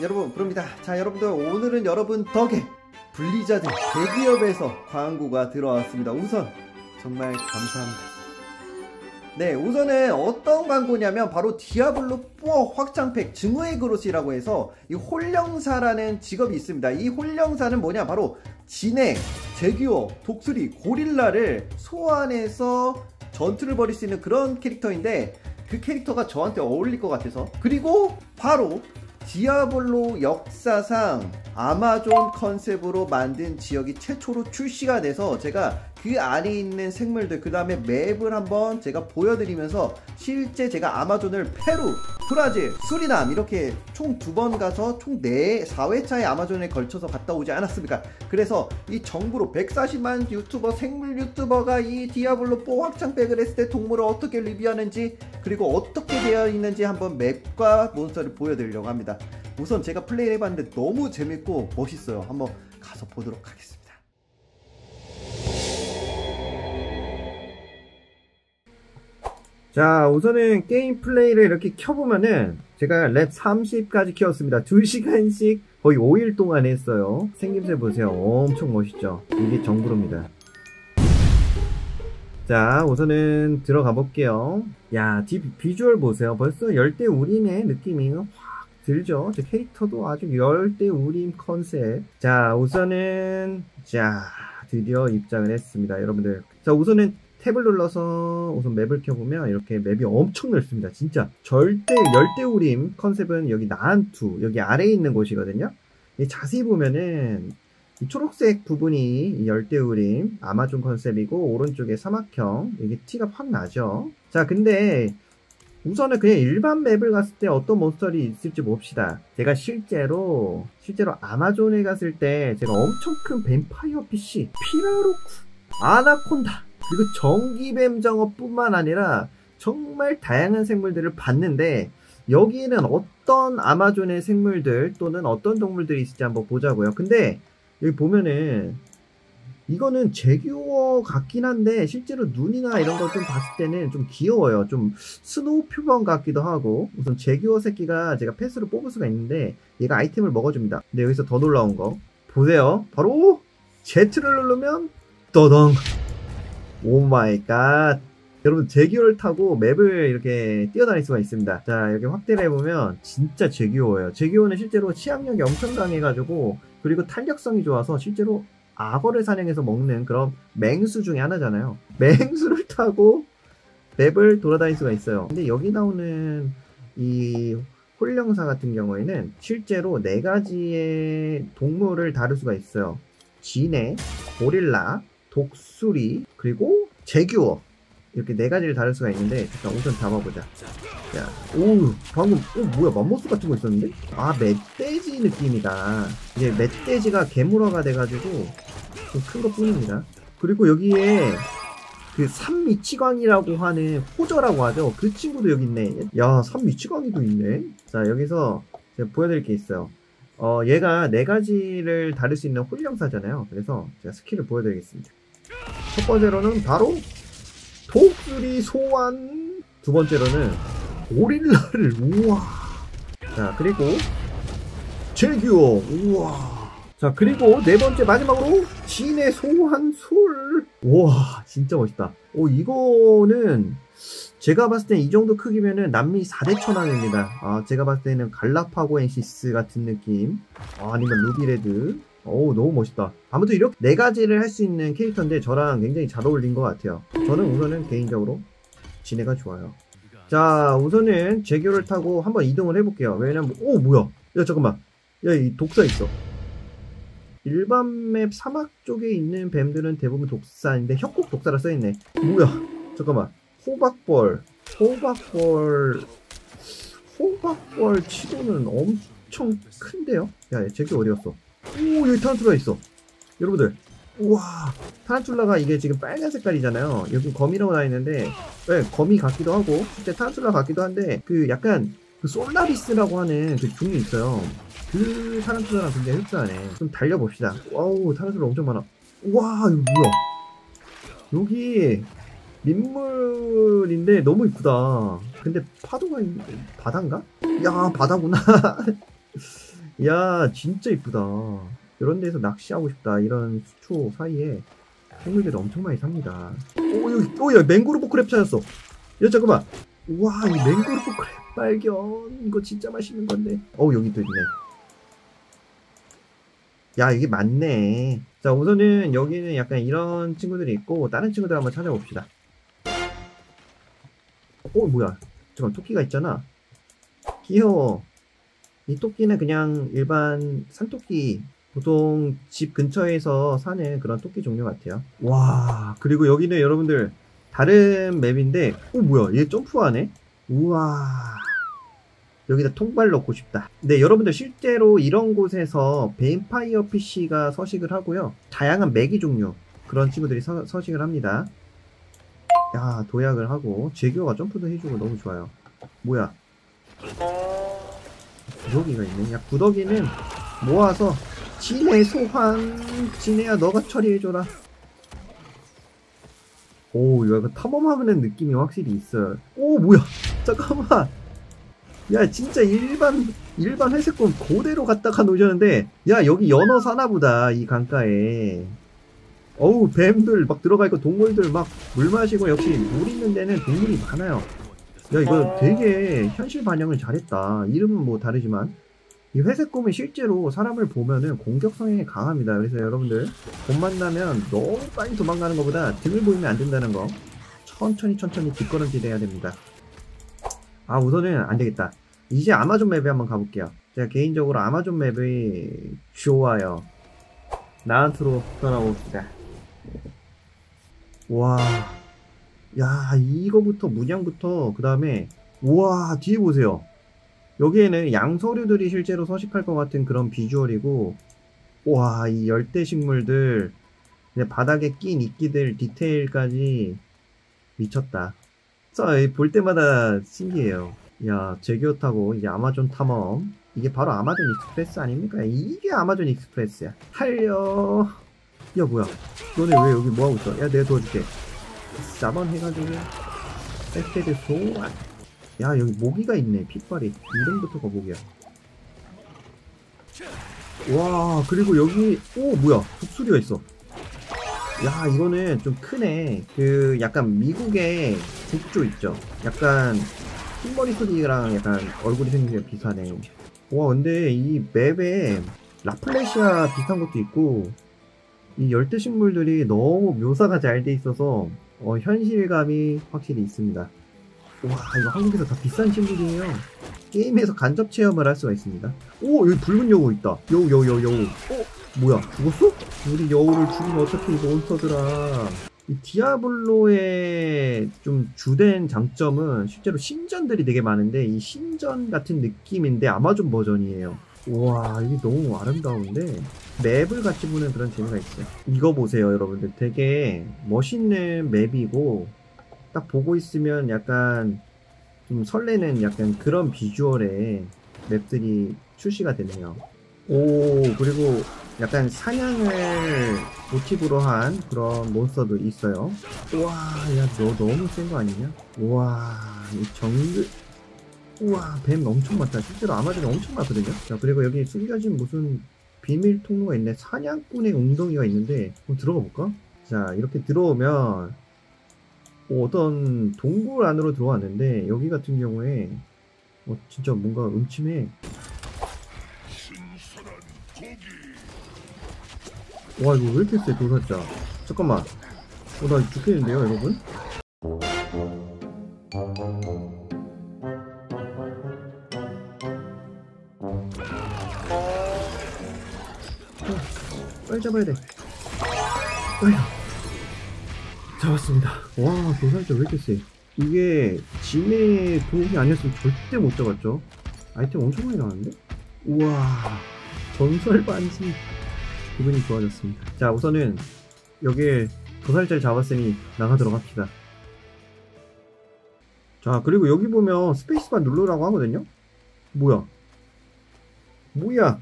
여러분 브르입니다. 자 여러분들 오늘은 여러분 덕에 블리자드 대기업에서 광고가 들어왔습니다. 우선 정말 감사합니다. 네 우선은 어떤 광고냐면 바로 디아블로 4 확장팩 증오의 그릇이라고 해서 이 혼령사라는 직업이 있습니다. 이 혼령사는 뭐냐? 바로 지네, 재규어, 독수리, 고릴라를 소환해서 전투를 벌일 수 있는 그런 캐릭터인데 그 캐릭터가 저한테 어울릴 것 같아서 그리고 바로 디아블로 역사상 아마존 컨셉으로 만든 지역이 최초로 출시가 돼서 제가 그 안에 있는 생물들 그 다음에 맵을 한번 제가 보여드리면서 실제 제가 아마존을 페루, 브라질, 수리남 이렇게 총 두 번 가서 총 4, 4회차의 아마존에 걸쳐서 갔다 오지 않았습니까? 그래서 이 정브르 140만 유튜버, 생물 유튜버가 이 디아블로4 확장팩을 했을 때 동물을 어떻게 리뷰하는지 그리고 어떻게 되어 있는지 한번 맵과 몬스터를 보여드리려고 합니다. 우선 제가 플레이를 해봤는데 너무 재밌고 멋있어요. 한번 가서 보도록 하겠습니다. 자 우선은 게임 플레이를 이렇게 켜보면은 제가 랩 30까지 키웠습니다. 2시간씩 거의 5일 동안 했어요. 생김새 보세요. 엄청 멋있죠? 이게 정부로입니다. 자 우선은 들어가 볼게요. 야 디, 비주얼 보세요. 벌써 열대 우림의 느낌이 확 들죠? 제 캐릭터도 아주 열대 우림 컨셉. 자 우선은 자 드디어 입장을 했습니다. 여러분들. 자 우선은 탭을 눌러서 우선 맵을 켜보면 이렇게 맵이 엄청 넓습니다. 진짜 절대 열대우림 컨셉은 여기 나한투 여기 아래에 있는 곳이거든요. 자세히 보면은 이 초록색 부분이 열대우림 아마존 컨셉이고 오른쪽에 사막형 이게 티가 확 나죠. 자 근데 우선은 그냥 일반 맵을 갔을 때 어떤 몬스터들이 있을지 봅시다. 제가 실제로 실제로 아마존에 갔을 때 제가 엄청 큰 vampire fish 피라루쿠 아나콘다 그리고 전기뱀장어뿐만 아니라 정말 다양한 생물들을 봤는데 여기에는 어떤 아마존의 생물들 또는 어떤 동물들이 있을지 한번 보자고요. 근데 여기 보면은 이거는 재규어 같긴 한데 실제로 눈이나 이런 거 좀 봤을 때는 좀 귀여워요. 좀 snow 표범 같기도 하고 우선 재규어 새끼가 제가 펫으로 뽑을 수가 있는데 얘가 아이템을 먹어줍니다. 근데 여기서 더 놀라운 거 보세요. 바로 Z를 누르면 떠덩 oh my God 여러분 재규어를 타고 맵을 이렇게 뛰어다닐 수가 있습니다. 자 여기 확대를 해보면 진짜 재규어예요. 재규어는 실제로 치악력이 엄청 강해가지고 그리고 탄력성이 좋아서 실제로 악어를 사냥해서 먹는 그런 맹수 중에 하나잖아요. 맹수를 타고 맵을 돌아다닐 수가 있어요. 근데 여기 나오는 이 홀령사 같은 경우에는 실제로 네 가지의 동물을 다룰 수가 있어요. 진해, 고릴라, 독수리, 그리고 제규어. 이렇게 네 가지를 다룰 수가 있는데 잠깐 우선 잡아보자. 자, 오 방금 어 뭐야 맘모스 같은 거 있었는데? 아 멧돼지 느낌이다. 이제 멧돼지가 개물어가 돼가지고 좀 큰 것 뿐입니다. 그리고 여기에 그 산미치광이라고 하는 호저라고 하죠? 그 친구도 여기 있네. 야 산미치광이도 있네. 자 여기서 제가 보여드릴 게 있어요. 어 얘가 네 가지를 다룰 수 있는 혼령사잖아요. 그래서 제가 스킬을 보여드리겠습니다 첫 번째로는 바로 독수리 소환 두 번째로는 고릴라를 우와. 자 그리고 재규어 우와. 자 그리고 네 번째 마지막으로 지네 소환 솔. 우와 진짜 멋있다. 오 이거는 제가 봤을 때 이 정도 크기면은 남미 4대 천왕입니다. 아 제가 봤을 때는 galapagoensis 같은 느낌. 아, 아니면 ruby red 오 너무 멋있다. 아무튼 이렇게 네 가지를 할 수 있는 캐릭터인데 저랑 굉장히 잘 어울린 것 같아요. 저는 우선은 개인적으로 지네가 좋아요. 자 우선은 재규어를 타고 한번 이동을 해볼게요. 왜냐면 오 뭐야? 야 잠깐만. 야 이 독사 있어. 일반 맵 사막 쪽에 있는 뱀들은 대부분 독사인데 협곡 독사라 써있네. 뭐야? 잠깐만. 호박벌. 호박벌. 호박벌 치고는 엄청 큰데요? 야 재규어 어디갔어 오 여기 타란툴라 있어. 여러분들. 우와. 타란툴라가 이게 지금 빨간 색깔이잖아요. 여기 거미라고 나있는데 네, 거미 같기도 하고 실제 타란툴라 같기도 한데 그 약간 그 솔라리스라고 하는 그 종이 있어요. 그 타란툴라랑 굉장히 흡사하네. 좀 달려봅시다. 와우 타란툴라 엄청 많아. 와 이거 뭐야? 여기 민물인데 너무 이쁘다. 근데 파도가 바다인가? 야 바다구나 야 진짜 이쁘다. 이런 데서 낚시하고 싶다. 이런 수초 사이에 생물들이 엄청 많이 삽니다. 오 여기 오 야 mangrove crab 찾았어. 야 잠깐만. 와 이 mangrove crab 발견. 이거 진짜 맛있는 건데. 어 여기 또 있네. 야 이게 맞네. 자 우선은 여기는 약간 이런 친구들이 있고 다른 친구들 한번 찾아봅시다. 어 뭐야. 잠깐 토끼가 있잖아. 귀여워 이 토끼는 그냥 일반 산토끼 보통 집 근처에서 사는 그런 토끼 종류 같아요. 와 그리고 여기는 여러분들 다른 맵인데 어 뭐야 얘 점프하네? 우와. 여기다 통발 넣고 싶다. 네 여러분들 실제로 이런 곳에서 뱀파이어 PC가 서식을 하고요. 다양한 매기 종류 그런 친구들이 서, 서식을 합니다. 야 도약을 하고 제교가 점프도 해주고 너무 좋아요. 뭐야 구더기가 있네. 야, 구더기는 모아서 진해 소환. 진해야 너가 처리해줘라. 오, 이거 약간 탐험하는 느낌이 확실히 있어요. 오, 뭐야. 잠깐만. 야, 진짜 일반, 일반 회색곰 그대로 갖다가 놓으셨는데, 야, 여기 연어 사나보다, 이 강가에. 어우, 뱀들 막 들어가 있고, 동물들 막 물 마시고, 역시 물 있는 데는 동물이 많아요. 야 이거 되게 현실 반영을 잘했다. 이름은 뭐 다르지만. 이 회색 곰이 실제로 사람을 보면은 공격성이 강합니다. 그래서 여러분들 곰 만나면 너무 빨리 도망가는 것보다 등을 보이면 안 된다는 거. 천천히 천천히 뒷걸음질 해야 됩니다. 아 우선은 안 되겠다. 이제 아마존 맵에 한번 가볼게요. 제가 개인적으로 아마존 맵이 좋아요. 나한테로 떠나봅시다. 와 야, 이거부터 문양부터 그 다음에 우와 뒤에 보세요. 여기에는 양서류들이 실제로 서식할 것 같은 그런 비주얼이고 와, 이 열대 식물들 바닥에 낀 이끼들 디테일까지 미쳤다. 볼 때마다 신기해요. 야, 제교 타고 이제 아마존 탐험. 이게 바로 아마존 익스프레스 아닙니까? 이게 아마존 익스프레스야. 달려. 야, 뭐야. 너네 왜 여기 뭐하고 있어? 야, 내가 도와줄게. 4번 해가지고 세트드 소환. 야 여기 모기가 있네 핏발이. 이름부터가 모기야. 와 그리고 여기 오 뭐야? 독수리가 있어. 야 이거는 좀 크네. 그 약간 미국의 국조 있죠? 약간 흰머리 소리랑 약간 얼굴이 생긴 게 비슷하네. 와 근데 이 맵에 라플레시아 비슷한 것도 있고 이 열대식물들이 너무 묘사가 잘 돼 있어서 어, 현실감이 확실히 있습니다. 와 이거 한국에서 다 비싼 친구들이에요. 게임에서 간접 체험을 할 수가 있습니다. 오 여기 붉은 여우 있다. 여우 여우 여우 여우. 어 뭐야 죽었어? 우리 여우를 죽이면 어차피 몬스터들아. 이 디아블로의 좀 주된 장점은 실제로 신전들이 되게 많은데 이 신전 같은 느낌인데 아마존 버전이에요. 와 이게 너무 아름다운데 맵을 같이 보는 그런 재미가 있어요. 이거 보세요 여러분들. 되게 멋있는 맵이고 딱 보고 있으면 약간 좀 설레는 약간 그런 비주얼의 맵들이 출시가 되네요. 오 그리고 약간 사냥을 모티브로 한 그런 몬스터도 있어요. 와야 너 너무 센 거 아니냐? 와이 정글. 우와 뱀 엄청 많다. 실제로 아마존에 엄청 많거든요. 자 그리고 여기 숨겨진 무슨 비밀 통로가 있네 사냥꾼의 웅덩이가 있는데 한번 들어가 볼까? 자 이렇게 들어오면 어, 어떤 동굴 안으로 들어왔는데 여기 같은 경우에 어, 진짜 뭔가 음침해 와 이거 왜 이렇게 세 도살자 잠깐만 어나 죽겠는데요 여러분? 빨리 잡아야 돼. 빨리. 잡았습니다. 와, 도살자 왜 이렇게 세? 이게 진의 도움이 아니었으면 절대 못 잡았죠. 아이템 엄청 많이 나왔는데? 우와, 전설 반지. 기분이 좋아졌습니다. 자, 우선은 여길 도살자를 잡았으니 나가도록 합시다. 자, 그리고 여기 보면 스페이스바 누르라고 하거든요? 뭐야? 뭐야?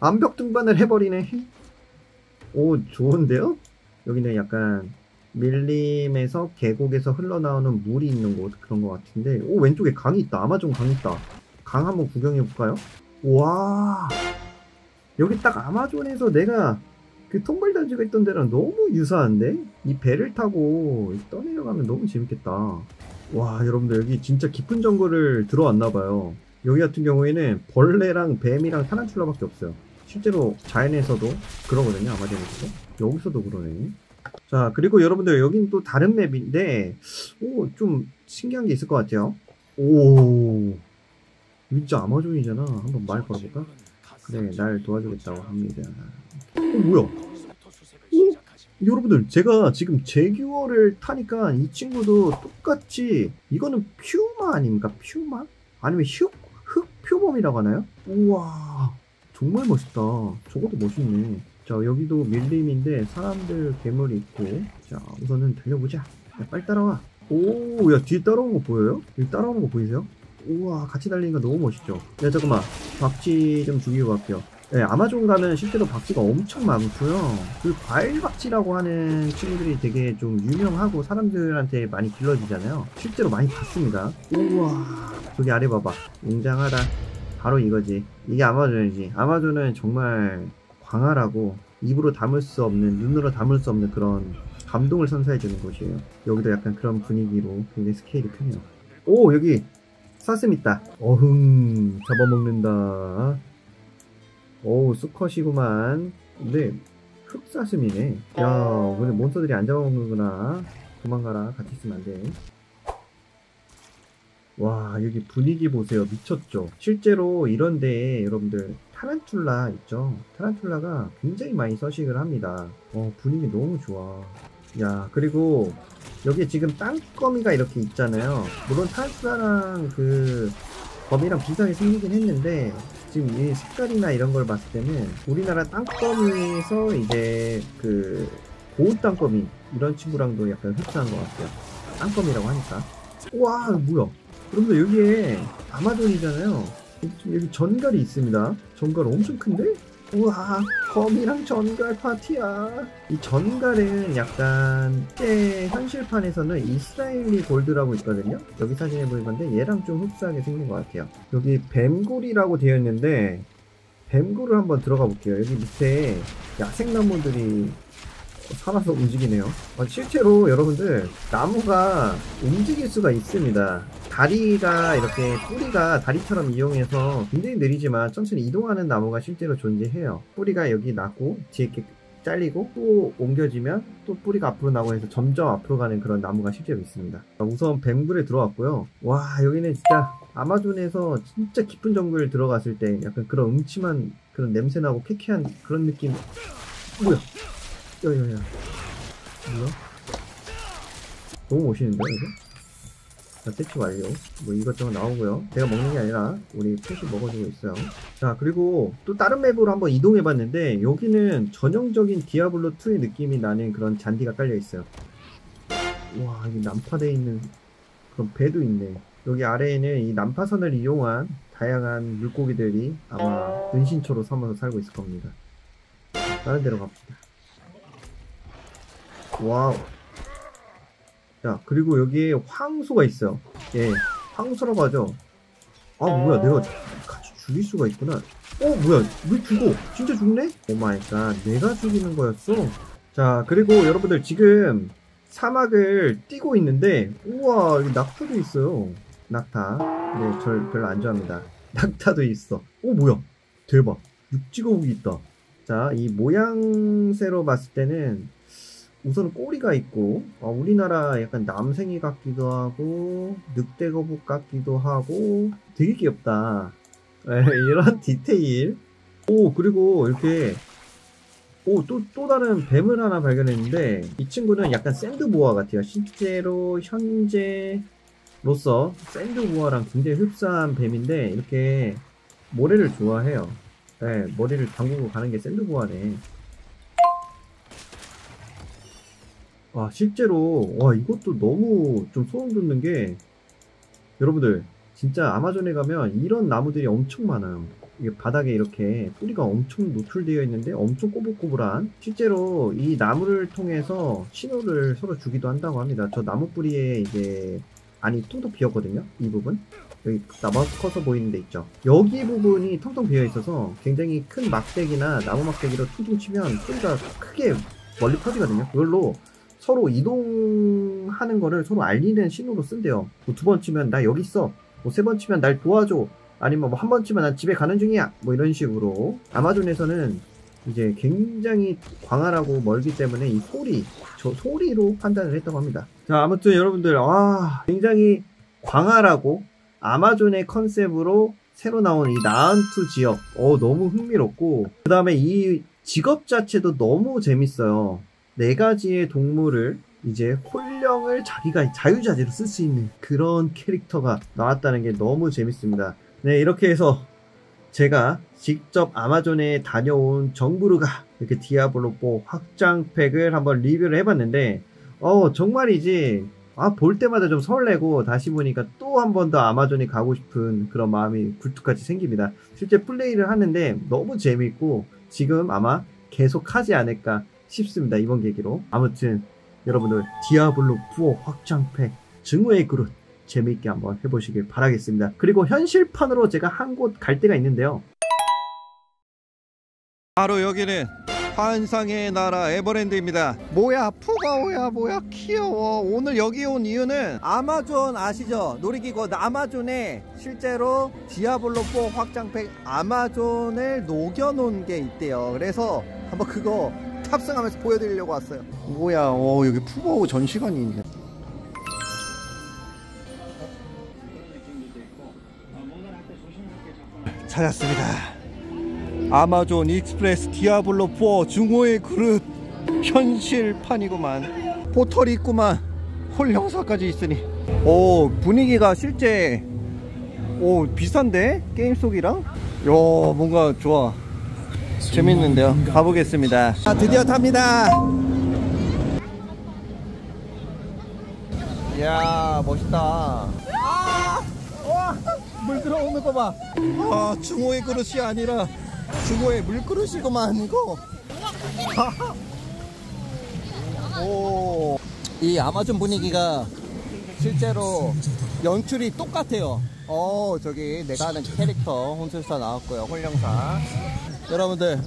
암벽 등반을 해버리네. 오, 좋은데요? 여기는 약간 밀림에서 계곡에서 흘러나오는 물이 있는 곳 그런 것 같은데 오 왼쪽에 강이 있다 아마존 강 있다 강 한번 구경해 볼까요? 와 여기 딱 아마존에서 내가 그 통발 던지고 있던 데랑 너무 유사한데? 이 배를 타고 떠내려가면 너무 재밌겠다. 와, 여러분들 여기 진짜 깊은 정글을 들어왔나봐요. 여기 같은 경우에는 벌레랑 뱀이랑 타란툴라밖에 없어요. 실제로 자연에서도 그러거든요, 아마존에서도. 여기서도 그러네. 자, 그리고 여러분들 여긴 또 다른 맵인데, 오, 좀 신기한 게 있을 것 같아요. 오, 진짜 아마존이잖아. 한번 말 걸어볼까? 그래, 날 도와주겠다고 합니다. 어, 뭐야? 오? 여러분들, 제가 지금 제규어를 타니까 이 친구도 똑같이, 이거는 퓨마 아닙니까? 퓨마? 아니면 흑, 흑표범이라고 하나요? 우와, 정말 멋있다. 저것도 멋있네. 자, 여기도 밀림인데 사람들 괴물이 있고, 자, 우선은 달려보자. 야, 빨리 따라와. 오, 야, 뒤에 따라오는 거 보여요? 여기 따라오는 거 보이세요? 우와, 같이 달리니까 너무 멋있죠? 야, 잠깐만. 박쥐 좀 죽이고 갈게요. 네, 아마존 가면 실제로 박쥐가 엄청 많고요. 그 과일 박쥐라고 하는 친구들이 되게 좀 유명하고 사람들한테 많이 길러지잖아요. 실제로 많이 봤습니다. 우와, 저기 아래 봐봐. 웅장하다. 바로 이거지. 이게 아마존이지. 아마존은 정말 광활하고 입으로 담을 수 없는, 눈으로 담을 수 없는 그런 감동을 선사해주는 곳이에요. 여기도 약간 그런 분위기로 굉장히 스케일이 크네요. 오, 여기 사슴 있다. 어흥, 잡아먹는다. 오우 수컷이구만 근데 흑사슴이네 야 근데 몬스터들이 안 잡아먹는구나 도망가라 같이 있으면 안 돼 와 여기 분위기 보세요 미쳤죠 실제로 이런데 여러분들 타란툴라 있죠 타란툴라가 굉장히 많이 서식을 합니다 어 분위기 너무 좋아 야 그리고 여기 지금 땅거미가 이렇게 있잖아요 물론 타란툴라랑 그 거미랑 비슷하게 생기긴 했는데 지금 이 색깔이나 이런 걸 봤을 때는 우리나라 땅거미에서 이제 그 고우 땅거미 이런 친구랑도 약간 흡사한 것 같아요. 땅거미라고 하니까. 와 뭐야? 여러분들 여기에 아마존이잖아요. 여기 전갈이 있습니다. 전갈 엄청 큰데? 우와 거미랑 전갈 파티야 이 전갈은 약간 실제 현실판에서는 이스라엘리 골드라고 있거든요 여기 사진에 보인 건데 얘랑 좀 흡사하게 생긴 것 같아요 여기 뱀굴이라고 되어 있는데 뱀굴을 한번 들어가 볼게요 여기 밑에 야생나무들이 살아서 움직이네요. 어, 실제로 여러분들 나무가 움직일 수가 있습니다. 다리가 이렇게 뿌리가 다리처럼 이용해서 굉장히 느리지만 천천히 이동하는 나무가 실제로 존재해요. 뿌리가 여기 나고 뒤에 이렇게 잘리고 또 옮겨지면 또 뿌리가 앞으로 나고 해서 점점 앞으로 가는 그런 나무가 실제로 있습니다. 우선 뱀굴에 들어왔고요. 와 여기는 진짜 아마존에서 진짜 깊은 정글 들어갔을 때 약간 그런 음침한 그런 냄새나고 쾌쾌한 그런 느낌. 뭐야 야야야. 뭐야? 너무 멋있는데요 이거? 자 채취 완료 뭐 이것저것 나오고요. 제가 먹는 게 아니라 우리 펫이 먹어주고 있어요. 자 그리고 또 다른 맵으로 한번 이동해 봤는데 여기는 전형적인 디아블로2의 느낌이 나는 그런 잔디가 깔려 있어요. 와 여기 난파되어 있는 그런 배도 있네. 여기 아래에는 이 난파선을 이용한 다양한 물고기들이 아마 은신처로 삼아서 살고 있을 겁니다. 다른 데로 갑시다 wow. 자, 그리고 여기에 황소가 있어요. 예, 황소라고 하죠. 아, 뭐야, 내가 같이 죽일 수가 있구나. 어, 뭐야, 왜 죽어? 진짜 죽네? oh my God, 내가 죽이는 거였어? 자, 그리고 여러분들 지금 사막을 뛰고 있는데, 우와, 여기 낙타도 있어요. 낙타. 네, 절 별로 안 좋아합니다. 낙타도 있어. 오, 뭐야. 대박. 육지거북이 있다. 자, 이 모양새로 봤을 때는 우선 꼬리가 있고 어, 우리나라 약간 남생이 같기도 하고 늑대거북 같기도 하고 되게 귀엽다. 네, 이런 디테일. 오 그리고 이렇게 오또또 또 다른 뱀을 하나 발견했는데 이 친구는 약간 샌드보아 같아요. 실제로 현재로서 샌드보아랑 굉장히 흡사한 뱀인데 이렇게 모래를 좋아해요. 네, 머리를 담그고 가는 게 샌드보아네 아 실제로 와 이것도 너무 좀 소름 돋는 게 여러분들 진짜 아마존에 가면 이런 나무들이 엄청 많아요. 이게 바닥에 이렇게 뿌리가 엄청 노출되어 있는데 엄청 꼬불꼬불한 실제로 이 나무를 통해서 신호를 서로 주기도 한다고 합니다. 저 나무 뿌리에 이제 아니 통통 비었거든요 이 부분. 여기 나무 커서 보이는 데 있죠. 여기 부분이 텅텅 비어 있어서 굉장히 큰 막대기나 나무 막대기로 퉁퉁 치면 소리가 크게 멀리 퍼지거든요. 그걸로 서로 이동하는 거를 서로 알리는 신호로 쓴대요. 뭐 두 번 치면 나 여기 있어. 뭐 세 번 치면 날 도와줘. 아니면 뭐 한 번 치면 난 집에 가는 중이야. 뭐 이런 식으로. 아마존에서는 이제 굉장히 광활하고 멀기 때문에 이 소리 저 소리로 판단을 했다고 합니다. 자 아무튼 여러분들 아 굉장히 광활하고 아마존의 컨셉으로 새로 나온 이 나한투 지역. 어 너무 흥미롭고. 그 다음에 이 직업 자체도 너무 재밌어요 네 가지의 동물을 이제 홀령을 자기가 자유자재로 쓸 수 있는 그런 캐릭터가 나왔다는 게 너무 재밌습니다. 네 이렇게 해서 제가 직접 아마존에 다녀온 정부르가 이렇게 디아블로4 확장팩을 한번 리뷰를 해봤는데 어 정말이지 아 볼 때마다 좀 설레고 다시 보니까 또 한 번 더 아마존에 가고 싶은 그런 마음이 굴뚝같이 생깁니다. 실제 플레이를 하는데 너무 재밌고 지금 아마 계속 하지 않을까 싶습니다 이번 계기로 아무튼 여러분들 디아블로 4 확장팩 증오의 그릇 재미있게 한번 해보시길 바라겠습니다. 그리고 현실판으로 제가 한 곳 갈 데가 있는데요. 바로 여기는 환상의 나라 에버랜드입니다. 뭐야 푸가오야 뭐야 귀여워. 오늘 여기 온 이유는 아마존 아시죠? 놀이기구 아마존에 실제로 디아블로4 확장팩 아마존을 녹여놓은 게 있대요. 그래서 한번 그거 탑승하면서 보여드리려고 왔어요. 뭐야 어, 여기 푸가오 전시관이 있네. 찾았습니다. 아마존 익스프레스 디아블로 4 증오의 그릇 현실판이구만. 포털이 있구만. 홀형사까지 있으니. 오 분위기가 실제 오 비싼데 게임 속이랑? 요 뭔가 좋아. 재밌는데요. 가보겠습니다. 아, 드디어 탑니다. 이야 멋있다. 아! 와! 물 들어오는 거 봐. 아, 중호의 그릇이 아니라 중호의 물그릇이구만 이거. 오. 이 아마존 분위기가 실제로 연출이 똑같아요. 어, 저기 내가 하는 캐릭터 혼술사 나왔고요. 홀령사. 여러분들,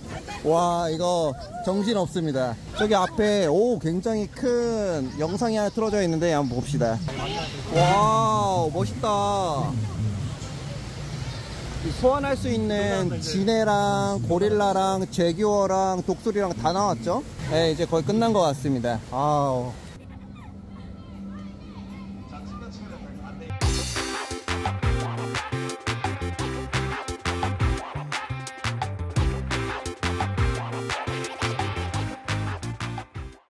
와, 이거 정신 없습니다. 저기 앞에, 오, 굉장히 큰 영상이 하나 틀어져 있는데 한번 봅시다. 와우, 멋있다. 소환할 수 있는 지네랑 고릴라랑 제규어랑 독수리랑 다 나왔죠? 네, 이제 거의 끝난 것 같습니다. 아우.